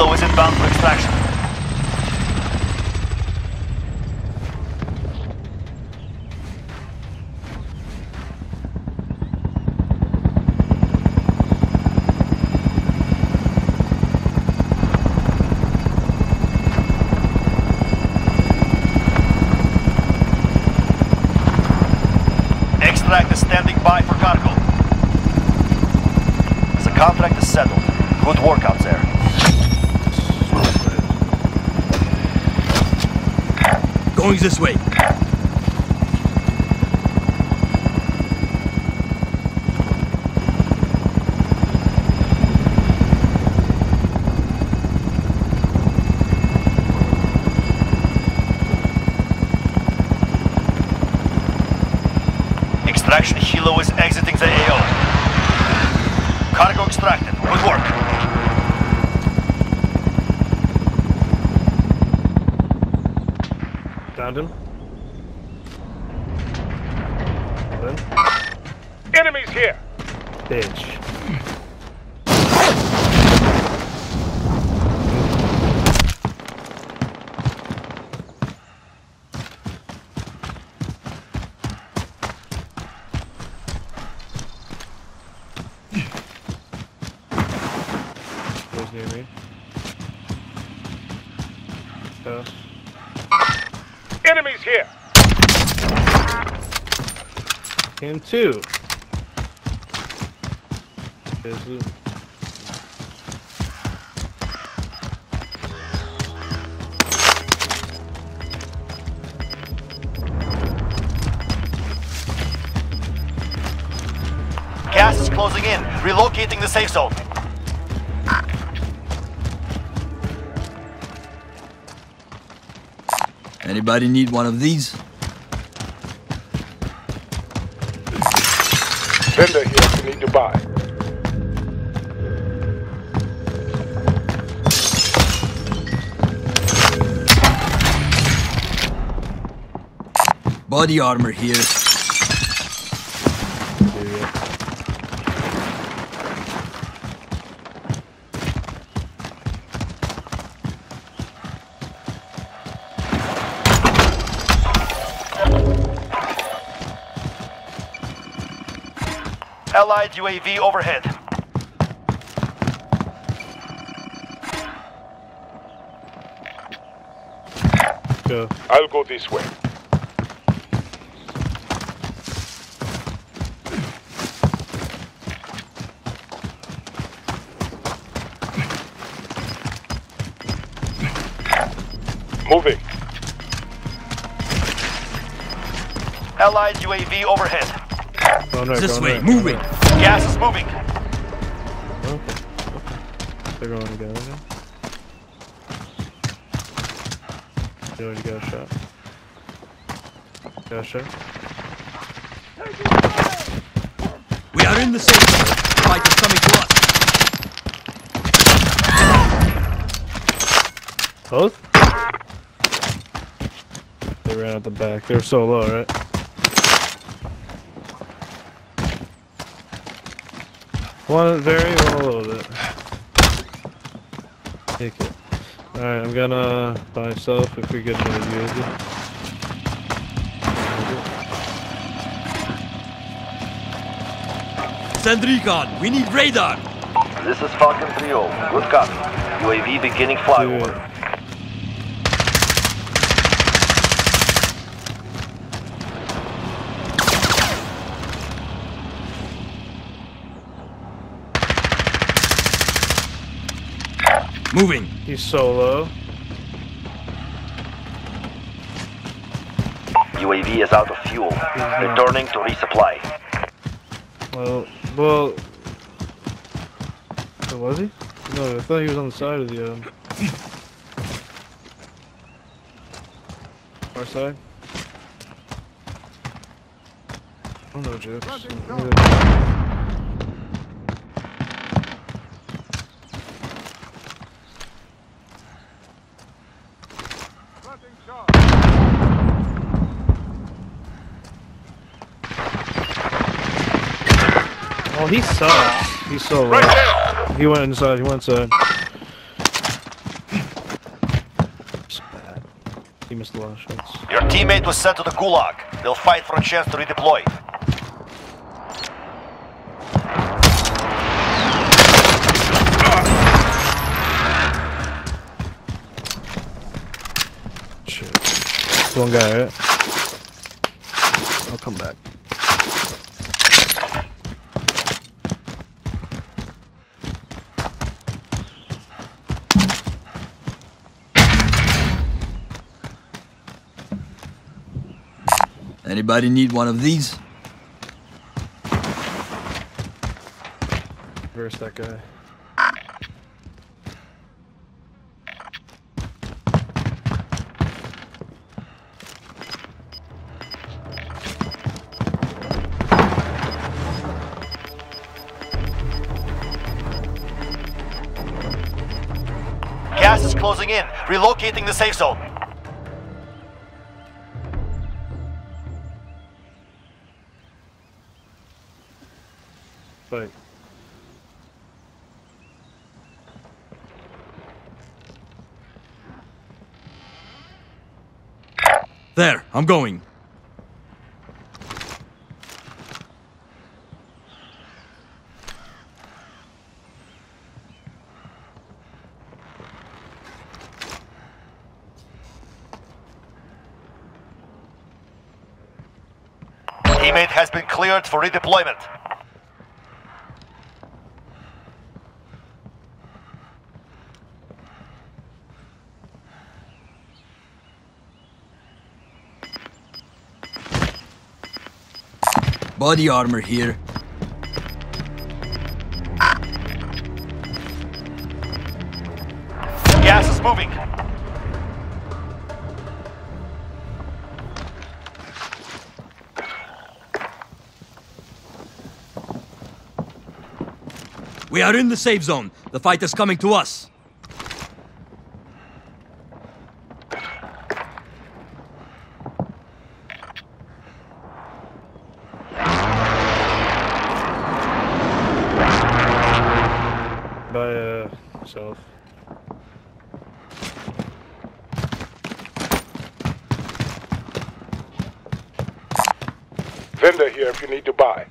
Helo is inbound for extraction. Extract is standing by for cargo. The contract is settled. Good work out there. Going this way. Extraction Helo is exiting the AO. Cargo extracted. Good work. Found him. Then, Enemies here! bitch. Goes near me. Uh, Enemies here! Him too. There's loot. Gas is closing in. Relocating the safe zone. Anybody need one of these? Vendor here if you need to buy. Body armor here. Allied UAV overhead. Go. I'll go this way. Moving. Allied UAV overhead. Going right, This going way, right, moving. going right. Gas is moving. Okay. They're going together now. You already got a shot. Got a shot? We are in the safe. Fight is coming to us. Both? They ran out the back. They were so low, right? One very, one a little bit. Take it. Alright, I'm gonna by myself if we get another UAV. Send recon. We need radar. This is Falcon 3-0. Good copy. UAV beginning Do flyover. Moving. He's solo. UAV is out of fuel. Returning to resupply. Well, well. Where was he? No, I thought he was on the side of the um. Our side. Oh no, jokes. Oh, he sucks. He's so low. Right he went inside, he went inside. He missed a lot of shots. Your teammate was sent to the gulag. They'll fight for a chance to redeploy. Shit. One guy, right? Anybody need one of these? Where's that guy? Gas is closing in. Relocating the safe zone. Fight. There, I'm going. Teammate has been cleared for redeployment. Body armor here. Gas is moving. We are in the safe zone. The fight is coming to us. By uh self. Vendor here if you need to buy.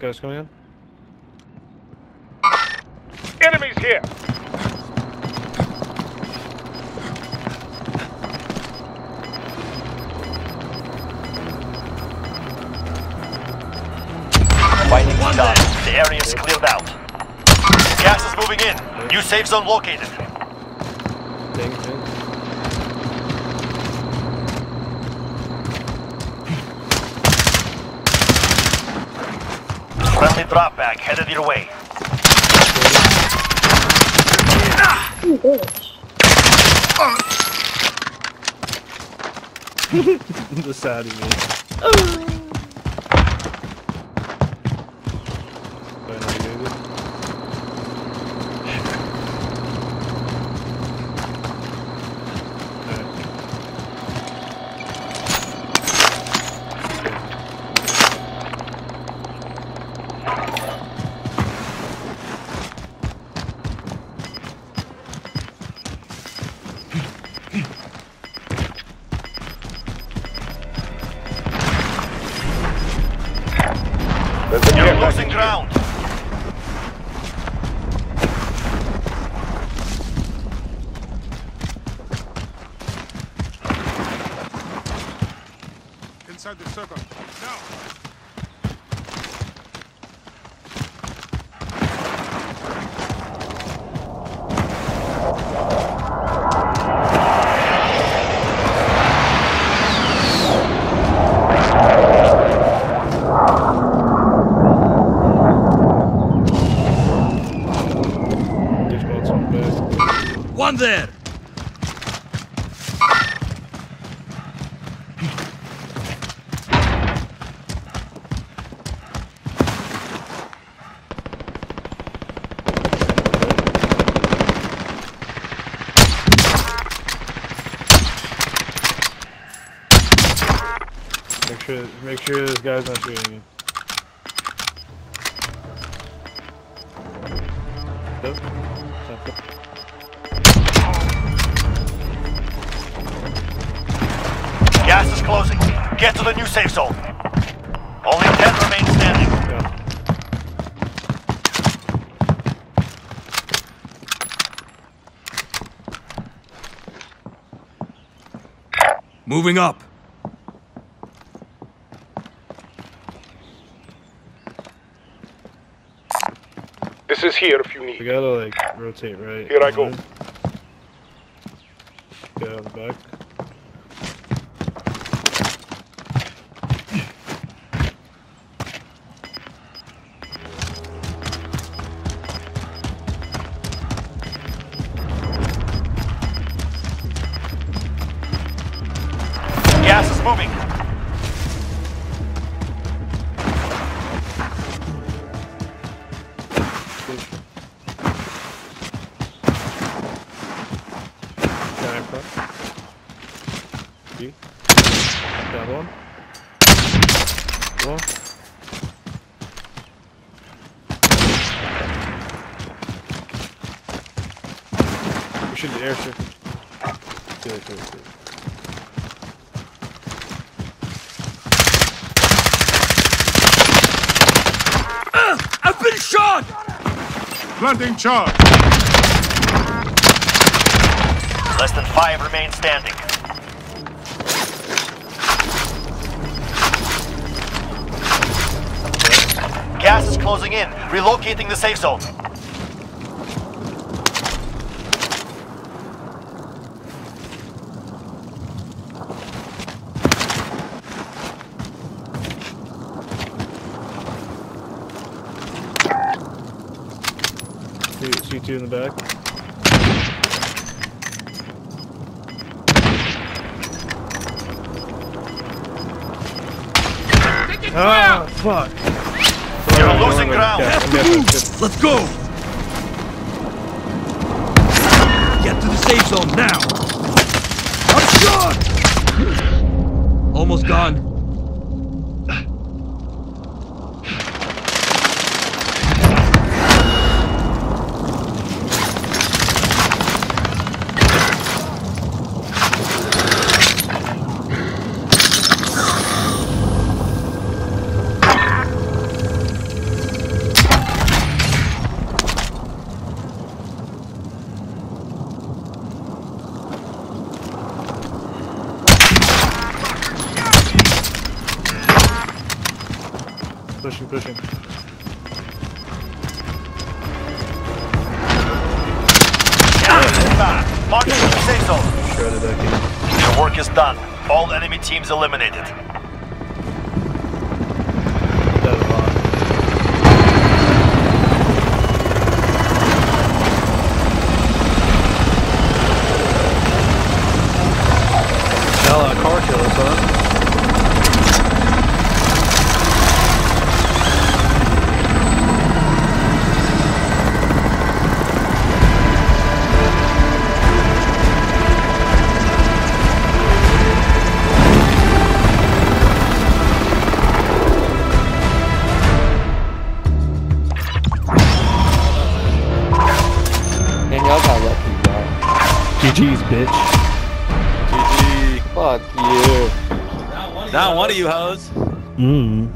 Guys coming in. Enemies here. Fighting is done. The area is cleared out. Gas is moving in. New safe zone located. Ding, ding. Drop bag headed your way. the sad of me. ground. Inside the circle. Now! Sure, make sure this guy's not shooting you. Nope. Gas is closing. Get to the new safe zone. Only 10 remain standing. Yeah. Moving up. Here if you We need. gotta like rotate right. Here I go. Right. Get out the back. Gas is moving. One. We should airstrip. Good, good, good. Ah, I've been shot! Planting charge. Less than five remain standing. Closing in. Relocating the safe zone. C- C2 in the back. Ah, fuck. Alright, losing ground. Have to move! Let's go! Get to the safe zone now! I'm shot! Almost gone. Pushing, pushing. Gas is inbound. Marking the safe zone. Shredded back. Your work is done. All enemy teams eliminated. That. Hell, a car kill us, bitch. GG. Fuck you. Not one of you hoes. Mmm.